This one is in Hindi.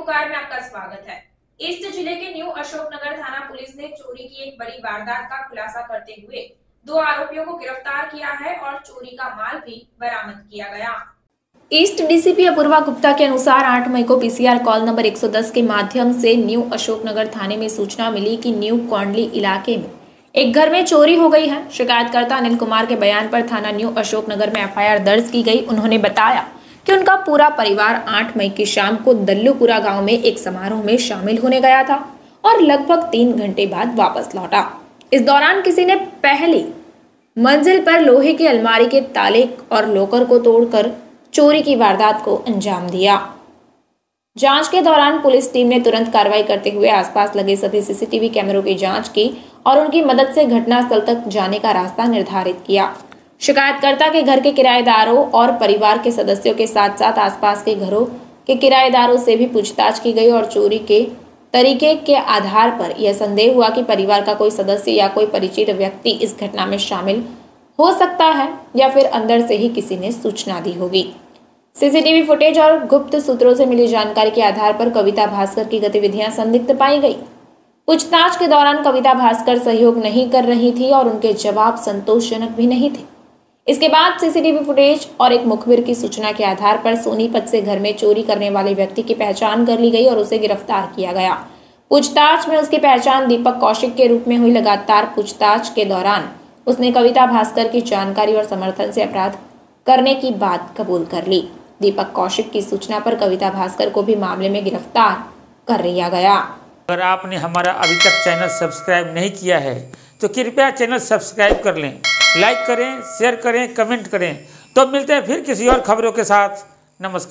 पुकार में आपका स्वागत है। ईस्ट ज़िले के न्यू अशोकनगर थाना पुलिस ने चोरी की एक बड़ी वारदात का खुलासा करते हुए दो आरोपियों को गिरफ़्तार किया है और चोरी का माल भी बरामद किया गया। ईस्ट डीसीपी अपूर्वा गुप्ता के अनुसार 8 मई को पीसीआर कॉल नंबर 110 के माध्यम से न्यू अशोकनगर थाने में सूचना मिली कि न्यू कौंडली इलाके में एक घर में चोरी हो गई है। शिकायतकर्ता अनिल कुमार के बयान पर थाना न्यू अशोकनगर में एफआईआर दर्ज की गई। उन्होंने बताया कि उनका पूरा परिवार 8 मई की शाम को दल्लूपुरा गाँव में एक समारोह में शामिल होने गया था और लगभग तीन घंटे बाद वापस लौटा। इस दौरान किसी ने पहली मंजिल पर लोहे की अलमारी के ताले और लोकर को तोड़कर चोरी की वारदात को अंजाम दिया। जाँच के दौरान पुलिस टीम ने तुरंत कार्रवाई करते हुए आसपास लगे सभी सीसीटीवी कैमरों की जाँच की और उनकी मदद से घटनास्थल तक जाने का रास्ता निर्धारित किया। शिकायतकर्ता के घर के किराएदारों और परिवार के सदस्यों के साथ साथ आसपास के घरों के किराएदारों से भी पूछताछ की गई और चोरी के तरीके के आधार पर यह संदेह हुआ कि परिवार का कोई सदस्य या कोई परिचित व्यक्ति इस घटना में शामिल हो सकता है या फिर अंदर से ही किसी ने सूचना दी होगी। सीसीटीवी फुटेज और गुप्त सूत्रों से मिली जानकारी के आधार पर कविता भास्कर की गतिविधियाँ संदिग्ध पाई गई। पूछताछ के दौरान कविता भास्कर सहयोग नहीं कर रही थी और उनके जवाब संतोषजनक भी नहीं थे। इसके बाद सीसीटीवी फुटेज और एक मुखबिर की सूचना के आधार पर सोनीपत से घर में चोरी करने वाले व्यक्ति की पहचान कर ली गई और उसे गिरफ़्तार किया गया। पूछताछ में उसकी पहचान दीपक कौशिक के रूप में हुई, लगातार पूछताछ के दौरान उसने कविता भास्कर की जानकारी और समर्थन से अपराध करने की बात कबूल कर ली। दीपक कौशिक की सूचना पर कविता भास्कर को भी मामले में गिरफ़्तार कर लिया गया। अगर आपने हमारा अभी तक चैनल सब्सक्राइब नहीं किया है तो कृपया चैनल सब्सक्राइब कर लें। लाइक करें शेयर करें कमेंट करें। तो मिलते हैं फिर किसी और खबरों के साथ। नमस्कार।